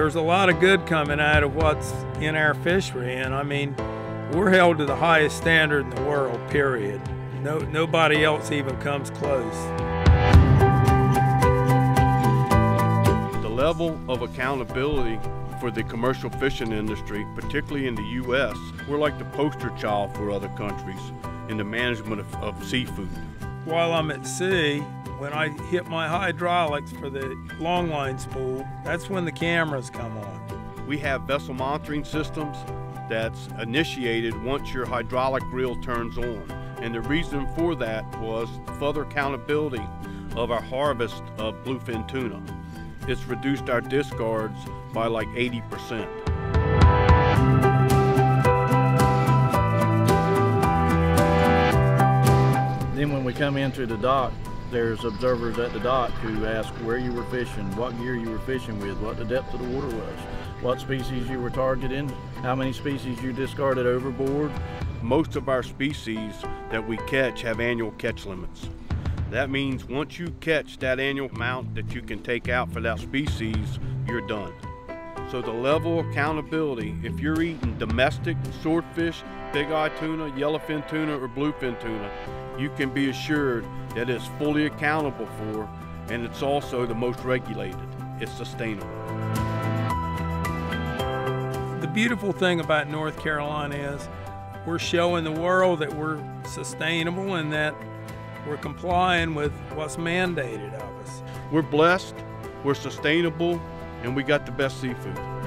there's a lot of good coming out of what's in our fishery, and I mean, we're held to the highest standard in the world, period. No, nobody else even comes close. The level of accountability for the commercial fishing industry, particularly in the U.S., we're like the poster child for other countries in the management of, of seafood. While I'm at sea, when I hit my hydraulics for the longline spool, that's when the cameras come on. We have vessel monitoring systems that's initiated once your hydraulic reel turns on. And the reason for that was further accountability of our harvest of bluefin tuna. It's reduced our discards by like 80%. Then when we come into the dock, there's observers at the dock who ask where you were fishing, what gear you were fishing with, what the depth of the water was, what species you were targeting, how many species you discarded overboard. Most of our species that we catch have annual catch limits. That means once you catch that annual amount that you can take out for that species, you're done. So the level of accountability, if you're eating domestic swordfish, big eye tuna, yellowfin tuna, or bluefin tuna, you can be assured that it's fully accountable for and it's also the most regulated. It's sustainable. The beautiful thing about North Carolina is we're showing the world that we're sustainable and that we're complying with what's mandated of us. We're blessed, we're sustainable, and we got the best seafood.